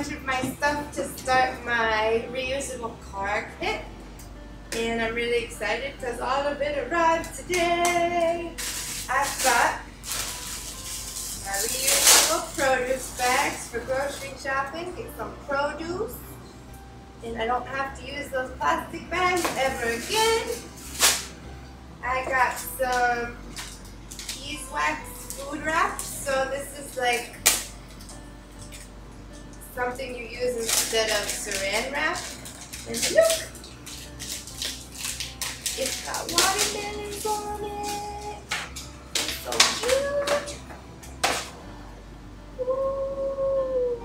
Of my stuff to start my reusable car kit. And I'm really excited because all of it arrived today. I've got my reusable produce bags for grocery shopping, get some produce. And I don't have to use those plastic bags ever again. I got some beeswax food wraps. So this is like something you use instead of saran wrap. And look! It's got watermelons on it. It's so cute. Ooh.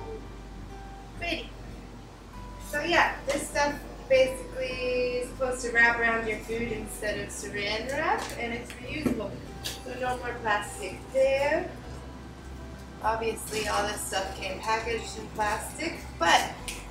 Pretty. So yeah, this stuff basically is supposed to wrap around your food instead of saran wrap, and it's reusable. So no more plastic there. Obviously, all this stuff came packaged in plastic, but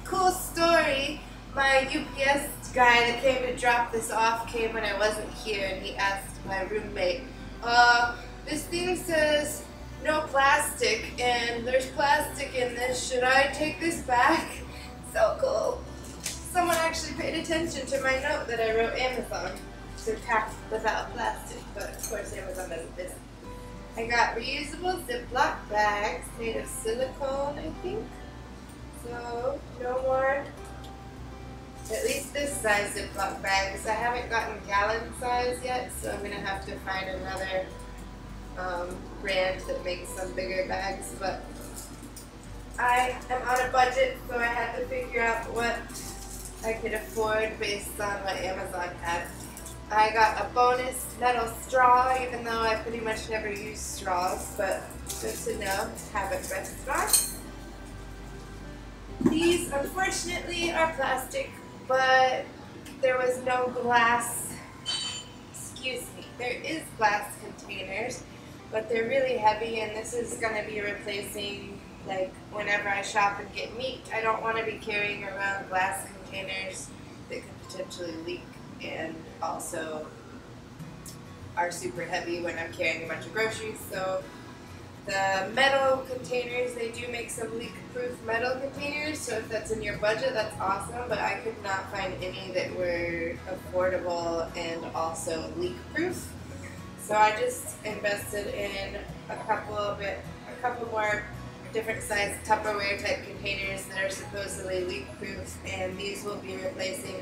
cool story. My UPS guy that came to drop this off came when I wasn't here, and he asked my roommate, uh, this thing says no plastic, and there's plastic in this. Should I take this back? So cool. Someone actually paid attention to my note that I wrote Amazon to pack without plastic, but of course Amazon doesn't. I got reusable Ziploc bags made of silicone, I think. So, no more, at least this size Ziploc bags. I haven't gotten gallon size yet, so I'm going to have to find another um, brand that makes some bigger bags. But I am on a budget, so I had to figure out what I could afford based on what Amazon had. I got a bonus metal straw, even though I pretty much never use straws, but good to know, have it straws. These, unfortunately, are plastic, but there was no glass, excuse me, there is glass containers, but they're really heavy, and this is going to be replacing, like, whenever I shop and get meat, I don't want to be carrying around glass containers that could potentially leak and also are super heavy when I'm carrying a bunch of groceries. So the metal containers, they do make some leak-proof metal containers. So if that's in your budget, that's awesome. But I could not find any that were affordable and also leak-proof. So I just invested in a couple of it, a couple more different size Tupperware type containers that are supposedly leak-proof, and these will be replacing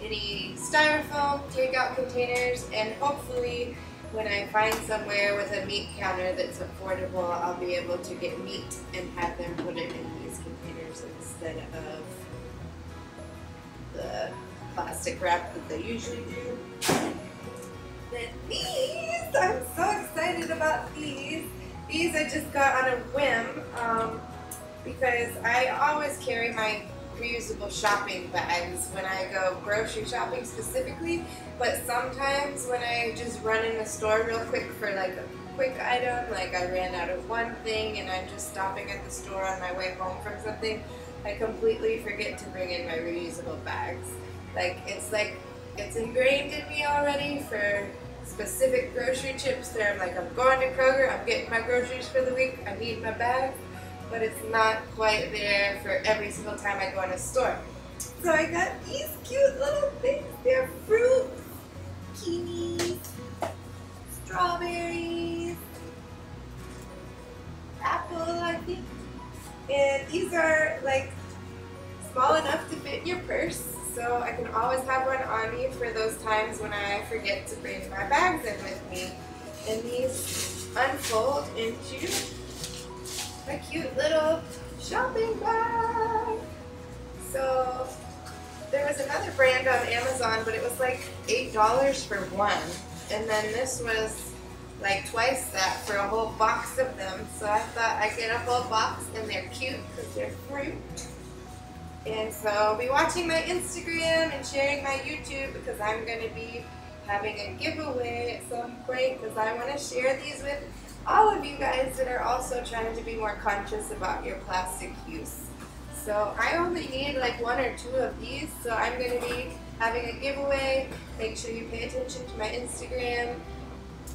any styrofoam takeout containers, and hopefully when I find somewhere with a meat counter that's affordable, I'll be able to get meat and have them put it in these containers instead of the plastic wrap that they usually do. Then these, I'm so excited about these. These I just got on a whim um, because I always carry my reusable shopping bags when I go grocery shopping specifically, but sometimes when I just run in the store real quick for like a quick item, like I ran out of one thing and I'm just stopping at the store on my way home from something, I completely forget to bring in my reusable bags. Like it's like it's ingrained in me already for specific grocery trips that I'm like I'm going to Kroger, I'm getting my groceries for the week, I need my bag but it's not quite there for every single time I go in a store. So I got these cute little things. They're fruit, kiwis, strawberries, apple, I think. And these are like small enough to fit in your purse. So I can always have one on me for those times when I forget to bring my bags in with me. And these unfold into a cute little shopping bag. So there was another brand on Amazon, but it was like $8 for one. And then this was like twice that for a whole box of them. So I thought I'd get a whole box and they're cute because they're fruit. And so be watching my Instagram and sharing my YouTube because I'm going to be having a giveaway at some point because I want to share these with all of you guys that are also trying to be more conscious about your plastic use. So I only need like one or two of these, so I'm going to be having a giveaway. Make sure you pay attention to my Instagram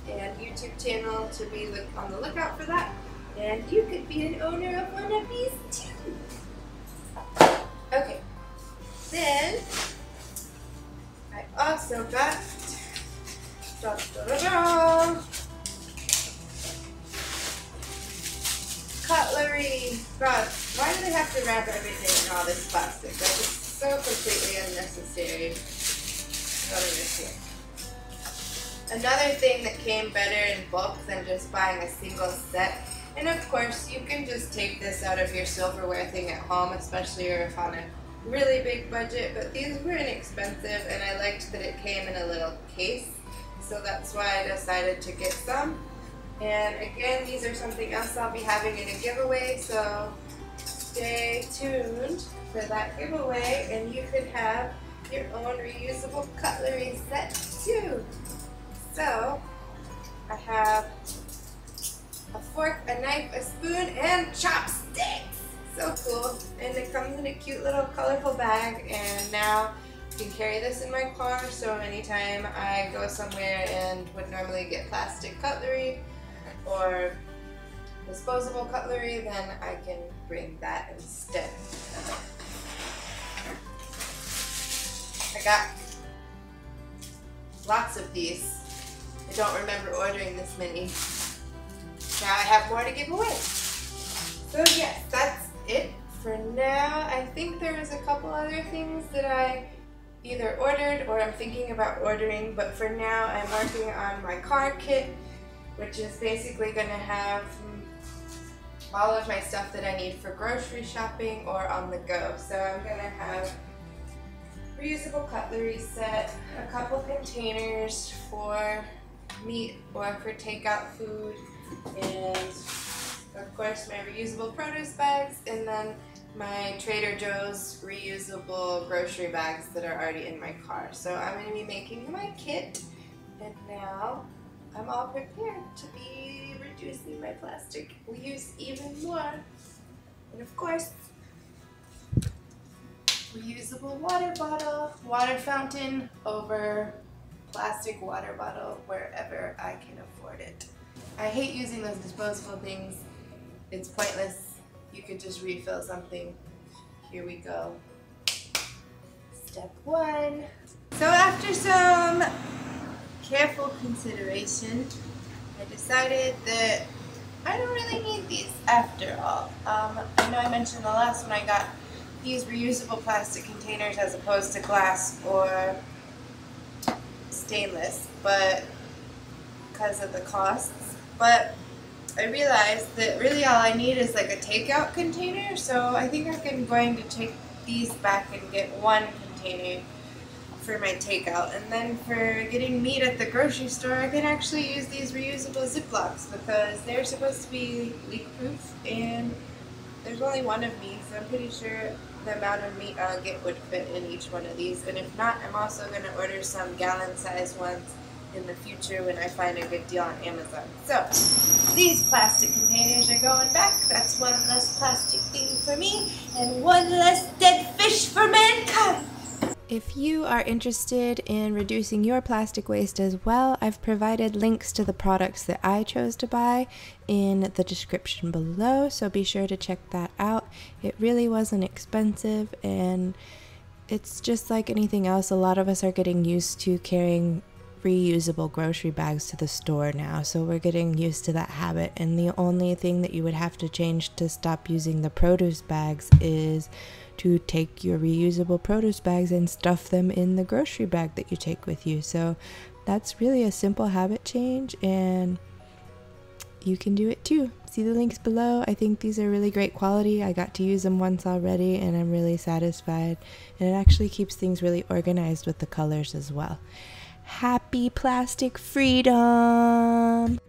and YouTube channel to be on the lookout for that. And you could be an owner of one of these too. Okay, then I also got Da, da, da, God, why do they have to wrap everything in all this plastic? That is so completely unnecessary. Another thing that came better in bulk than just buying a single set, and of course you can just take this out of your silverware thing at home, especially if on a really big budget, but these were inexpensive and I liked that it came in a little case, so that's why I decided to get some. And again, these are something else I'll be having in a giveaway, so stay tuned for that giveaway and you could have your own reusable cutlery set too. So, I have a fork, a knife, a spoon, and chopsticks. So cool. And it comes in a cute little colorful bag and now I can carry this in my car so anytime I go somewhere and would normally get plastic cutlery or disposable cutlery, then I can bring that instead. I got lots of these. I don't remember ordering this many. Now I have more to give away. So yes, that's it for now. I think there is a couple other things that I either ordered or I'm thinking about ordering, but for now I'm working on my car kit, which is basically going to have all of my stuff that I need for grocery shopping or on the go. So I'm going to have reusable cutlery set, a couple containers for meat or for takeout food, and of course my reusable produce bags, and then my Trader Joe's reusable grocery bags that are already in my car. So I'm going to be making my kit, and now I'm all prepared to be reducing my plastic use even more. And of course, reusable water bottle, water fountain over plastic water bottle wherever I can afford it. I hate using those disposable things. It's pointless. You could just refill something. Here we go. Step one. So after some careful consideration, I decided that I don't really need these after all. Um, I know I mentioned the last one I got these reusable plastic containers as opposed to glass or stainless, but because of the costs. But I realized that really all I need is like a takeout container, so I think I'm going to take these back and get one container for my takeout. And then for getting meat at the grocery store, I can actually use these reusable Ziplocs because they're supposed to be leak proof and there's only one of me, so I'm pretty sure the amount of meat I'll get would fit in each one of these. And if not, I'm also going to order some gallon sized ones in the future when I find a good deal on Amazon. So, these plastic containers are going back. That's one less plastic thing for me and one less dead fish for mankind. If you are interested in reducing your plastic waste as well, I've provided links to the products that I chose to buy in the description below, so be sure to check that out. It really wasn't expensive and it's just like anything else. A lot of us are getting used to carrying reusable grocery bags to the store now, so we're getting used to that habit. And the only thing that you would have to change to stop using the produce bags is to take your reusable produce bags and stuff them in the grocery bag that you take with you. So that's really a simple habit change and you can do it too. See the links below. I think these are really great quality. I got to use them once already and I'm really satisfied. And it actually keeps things really organized with the colors as well. Happy plastic freedom!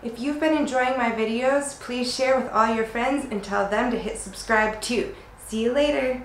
If you've been enjoying my videos, please share with all your friends and tell them to hit subscribe too. See you later!